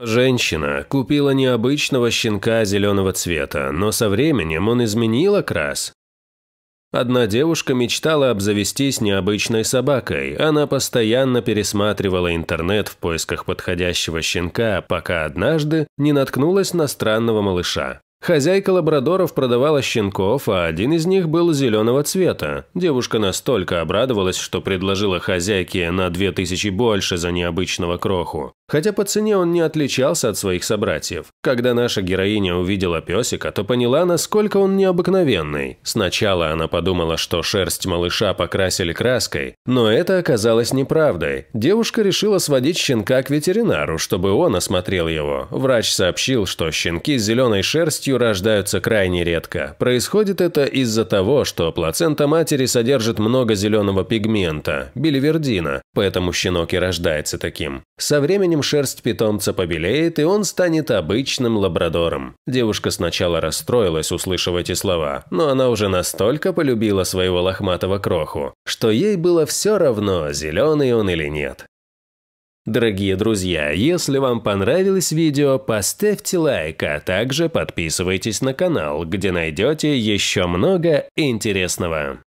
Женщина купила необычного щенка зеленого цвета, но со временем он изменил окрас. Одна девушка мечтала обзавестись необычной собакой. Она постоянно пересматривала интернет в поисках подходящего щенка, пока однажды не наткнулась на странного малыша. Хозяйка лабрадоров продавала щенков, а один из них был зеленого цвета. Девушка настолько обрадовалась, что предложила хозяйке на 2000 больше за необычного кроху. Хотя по цене он не отличался от своих собратьев. Когда наша героиня увидела песика, то поняла, насколько он необыкновенный. Сначала она подумала, что шерсть малыша покрасили краской, но это оказалось неправдой. Девушка решила сводить щенка к ветеринару, чтобы он осмотрел его. Врач сообщил, что щенки с зеленой шерстью рождаются крайне редко. Происходит это из-за того, что плацента матери содержит много зеленого пигмента – биливердина, поэтому щенок и рождается таким. Со временем шерсть питомца побелеет, и он станет обычным лабрадором. Девушка сначала расстроилась, услышав эти слова, но она уже настолько полюбила своего лохматого кроху, что ей было все равно, зеленый он или нет. Дорогие друзья, если вам понравилось видео, поставьте лайк, а также подписывайтесь на канал, где найдете еще много интересного.